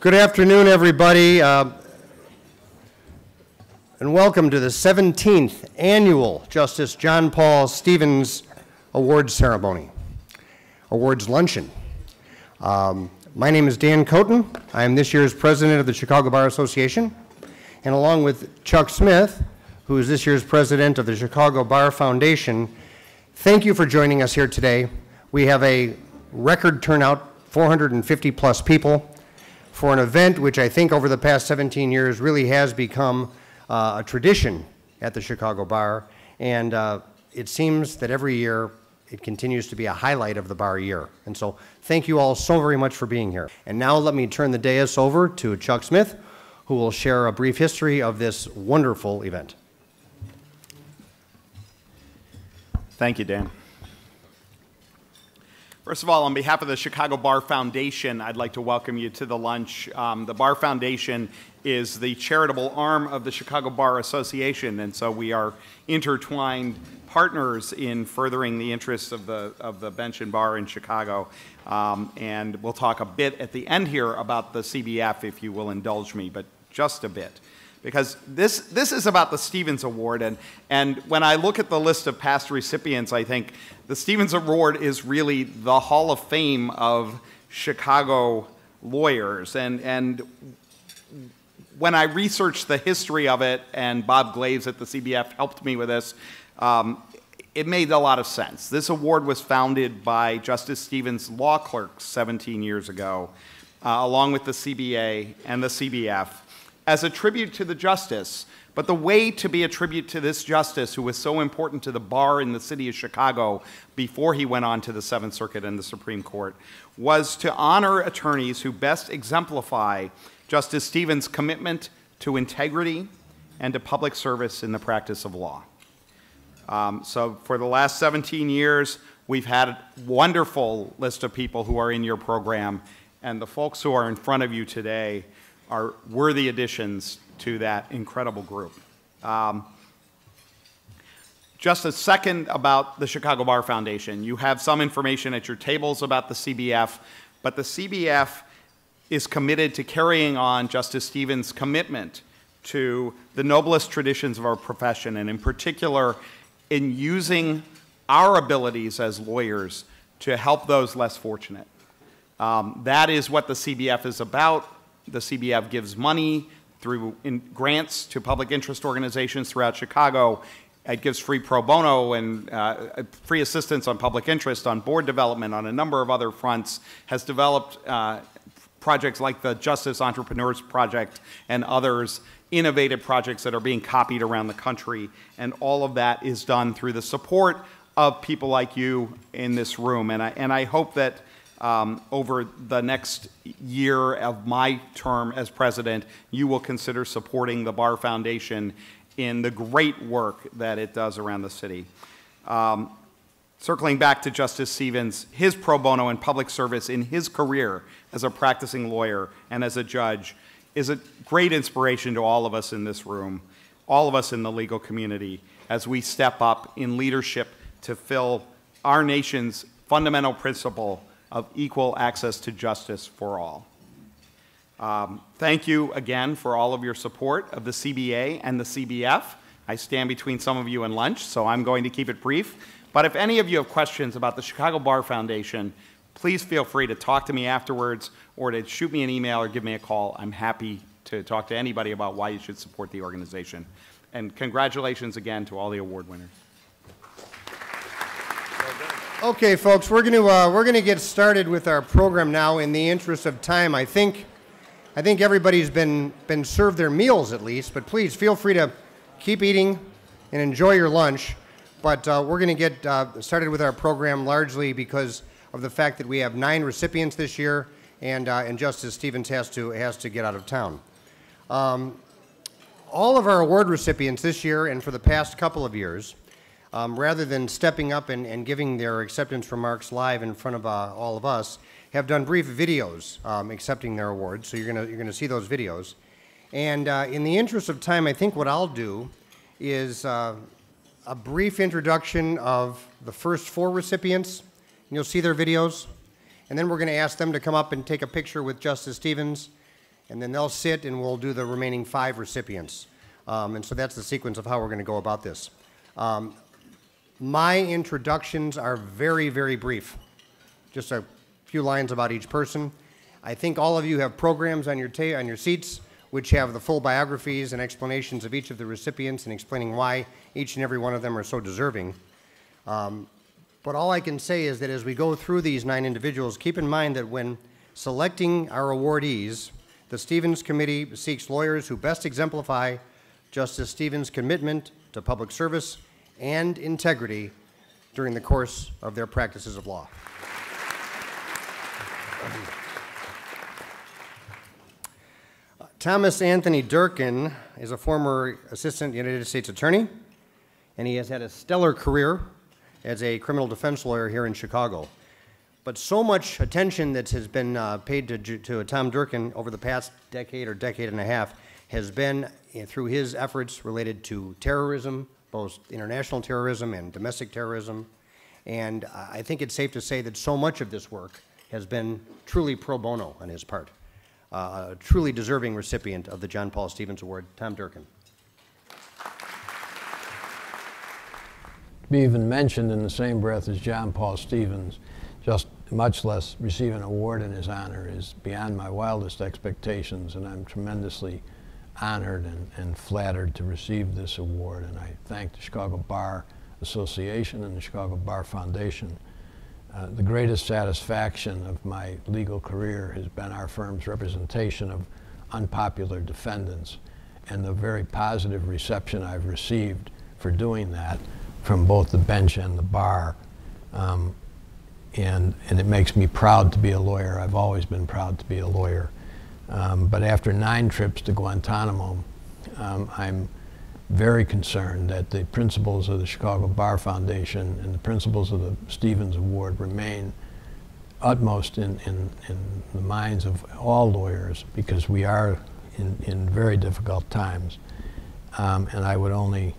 Good afternoon, everybody, uh, and welcome to the 17th Annual Justice John Paul Stevens Awards Ceremony, Awards Luncheon. Um, my name is Dan Cotter. I am this year's president of the Chicago Bar Association, and along with Chuck Smith, who is this year's president of the Chicago Bar Foundation, thank you for joining us here today. We have a record turnout, 450 plus people, for an event which I think over the past 17 years really has become uh, a tradition at the Chicago Bar, and uh, it seems that every year it continues to be a highlight of the bar year. And so thank you all so very much for being here. And now let me turn the dais over to Chuck Smith, who will share a brief history of this wonderful event. Thank you, Dan. First of all, on behalf of the Chicago Bar Foundation, I'd like to welcome you to the lunch. Um, the Bar Foundation is the charitable arm of the Chicago Bar Association, and so we are intertwined partners in furthering the interests of the, of the bench and bar in Chicago. Um, and we'll talk a bit at the end here about the CBF, if you will indulge me, but just a bit. Because this, this is about the Stevens Award, and, and when I look at the list of past recipients, I think the Stevens Award is really the Hall of Fame of Chicago lawyers. And, and when I researched the history of it, and Bob Glaves at the CBF helped me with this, um, it made a lot of sense. This award was founded by Justice Stevens' law clerks 17 years ago, uh, along with the CBA and the CBF, as a tribute to the justice. But the way to be a tribute to this justice, who was so important to the bar in the city of Chicago before he went on to the Seventh Circuit and the Supreme Court, was to honor attorneys who best exemplify Justice Stevens' commitment to integrity and to public service in the practice of law. Um, so for the last 17 years, we've had a wonderful list of people who are in your program, and the folks who are in front of you today are worthy additions to that incredible group. Um, just a second about the Chicago Bar Foundation. You have some information at your tables about the CBF, but the CBF is committed to carrying on Justice Stevens' commitment to the noblest traditions of our profession, and in particular, in using our abilities as lawyers to help those less fortunate. Um, that is what the CBF is about. The CBF gives money through grants to public interest organizations throughout Chicago. It gives free pro bono and uh, free assistance on public interest, on board development, on a number of other fronts, has developed uh, projects like the Justice Entrepreneurs Project and others innovative projects that are being copied around the country. And all of that is done through the support of people like you in this room. And I, and I hope that um, over the next year of my term as president, you will consider supporting the Bar Foundation in the great work that it does around the city. Um, circling back to Justice Stevens, his pro bono and public service in his career as a practicing lawyer and as a judge is a great inspiration to all of us in this room, all of us in the legal community, as we step up in leadership to fill our nation's fundamental principle of equal access to justice for all. Um, thank you again for all of your support of the CBA and the CBF. I stand between some of you and lunch, so I'm going to keep it brief. But if any of you have questions about the Chicago Bar Foundation, please feel free to talk to me afterwards or to shoot me an email or give me a call. I'm happy to talk to anybody about why you should support the organization. And congratulations again to all the award winners. Okay, folks, we're going to uh, we're going to get started with our program now. In the interest of time, I think I think everybody's been been served their meals at least. But please feel free to keep eating and enjoy your lunch. But uh, we're going to get uh, started with our program largely because of the fact that we have nine recipients this year, and, uh, and Justice Stevens has to, has to get out of town. Um, all of our award recipients this year and for the past couple of years, um, rather than stepping up and, and giving their acceptance remarks live in front of uh, all of us, have done brief videos um, accepting their awards. So you're going you're gonna see those videos. And uh, in the interest of time, I think what I'll do is uh, a brief introduction of the first four recipients and you'll see their videos. And then we're going to ask them to come up and take a picture with Justice Stevens. and then they'll sit and we'll do the remaining five recipients. Um, and so that's the sequence of how we're going to go about this. Um, my introductions are very, very brief, just a few lines about each person. I think all of you have programs on your, on your seats which have the full biographies and explanations of each of the recipients and explaining why each and every one of them are so deserving. Um, but all I can say is that as we go through these nine individuals, keep in mind that when selecting our awardees, the Stevens Committee seeks lawyers who best exemplify Justice Stevens' commitment to public service and integrity during the course of their practices of law. Thomas Anthony Durkin is a former Assistant United States Attorney, and he has had a stellar career as a criminal defense lawyer here in Chicago. But so much attention that has been uh, paid to, to Tom Durkin over the past decade or decade and a half has been uh, through his efforts related to terrorism, both international terrorism and domestic terrorism. And I think it's safe to say that so much of this work has been truly pro bono on his part uh, a truly deserving recipient of the John Paul Stevens Award, Tom Durkin. To be even mentioned in the same breath as John Paul Stevens, just much less receive an award in his honor, is beyond my wildest expectations, and I'm tremendously honored and, and flattered to receive this award. And I thank the Chicago Bar Association and the Chicago Bar Foundation uh, the greatest satisfaction of my legal career has been our firm's representation of unpopular defendants and the very positive reception I've received for doing that from both the bench and the bar. Um, and, and it makes me proud to be a lawyer. I've always been proud to be a lawyer. Um, but after nine trips to Guantanamo, um, I'm very concerned that the principles of the Chicago Bar Foundation and the principles of the Stevens Award remain utmost in, in, in the minds of all lawyers because we are in, in very difficult times. Um, and I would only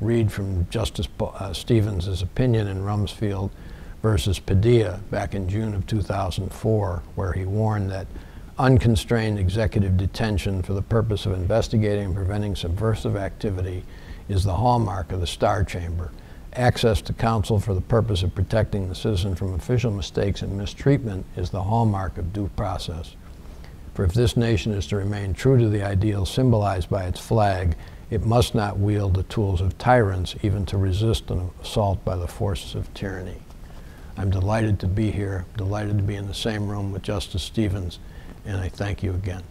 read from Justice uh, Stevens' opinion in Rumsfeld versus Padilla back in June of 2004, where he warned that unconstrained executive detention for the purpose of investigating and preventing subversive activity is the hallmark of the Star Chamber. Access to counsel for the purpose of protecting the citizen from official mistakes and mistreatment is the hallmark of due process. For if this nation is to remain true to the ideals symbolized by its flag, it must not wield the tools of tyrants even to resist an assault by the forces of tyranny. I'm delighted to be here, delighted to be in the same room with Justice Stevens, and I thank you again.